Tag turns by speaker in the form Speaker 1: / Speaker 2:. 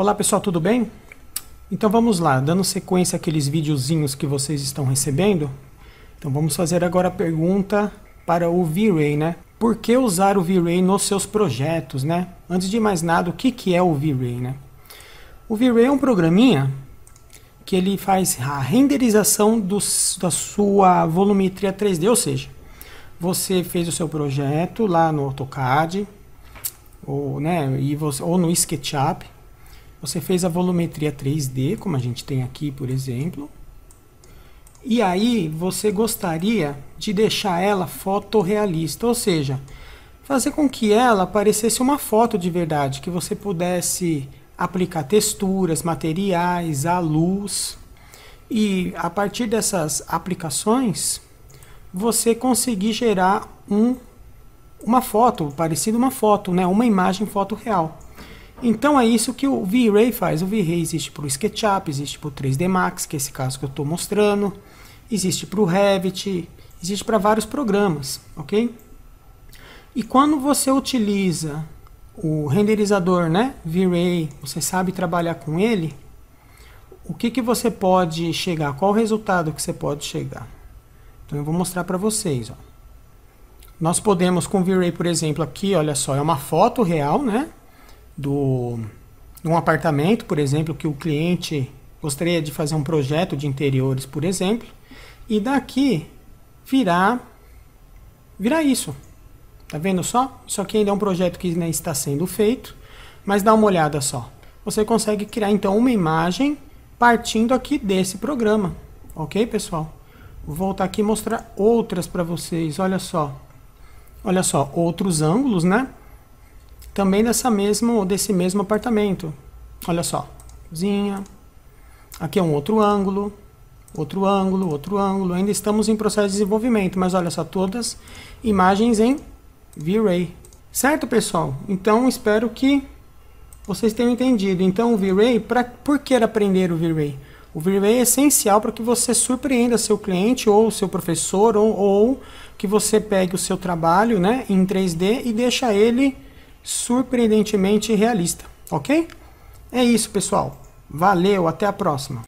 Speaker 1: Olá pessoal, tudo bem? Então vamos lá, dando sequência àqueles videozinhos que vocês estão recebendo. Então vamos fazer agora a pergunta para o V-Ray, né? Por que usar o V-Ray nos seus projetos, né? Antes de mais nada, o que, que é o V-Ray, né? O V-Ray é um programinha que ele faz a renderização do, da sua volumetria 3D, ou seja, você fez o seu projeto lá no AutoCAD ou, né, e você, ou no SketchUp, você fez a volumetria 3D, como a gente tem aqui, por exemplo. E aí você gostaria de deixar ela fotorrealista, ou seja, fazer com que ela parecesse uma foto de verdade, que você pudesse aplicar texturas, materiais, a luz. E a partir dessas aplicações, você conseguir gerar um, uma foto, parecida uma foto, né? uma imagem foto real. Então é isso que o V-Ray faz. O V-Ray existe para o SketchUp, existe para o 3D Max, que é esse caso que eu estou mostrando, existe para o Revit, existe para vários programas, ok? E quando você utiliza o renderizador, né, V-Ray, você sabe trabalhar com ele, o que, que você pode chegar? Qual o resultado que você pode chegar? Então eu vou mostrar para vocês. Ó. Nós podemos com o V-Ray, por exemplo, aqui, olha só, é uma foto real, né? Do, um apartamento, por exemplo, que o cliente gostaria de fazer um projeto de interiores, por exemplo, e daqui virar, virar isso. Tá vendo só? Isso aqui ainda é um projeto que né, está sendo feito, mas dá uma olhada só. Você consegue criar então uma imagem partindo aqui desse programa, ok, pessoal? Vou voltar aqui e mostrar outras para vocês. Olha só, olha só, outros ângulos, né? Também dessa mesmo, desse mesmo apartamento. Olha só, cozinha. Aqui é um outro ângulo, outro ângulo, outro ângulo. Ainda estamos em processo de desenvolvimento, mas olha só, todas imagens em V-Ray. Certo, pessoal? Então, espero que vocês tenham entendido. Então, o V-Ray, por que aprender o V-Ray? O V-Ray é essencial para que você surpreenda seu cliente ou seu professor ou, ou que você pegue o seu trabalho né, em 3D e deixa ele surpreendentemente realista, ok? É isso, pessoal. Valeu, até a próxima.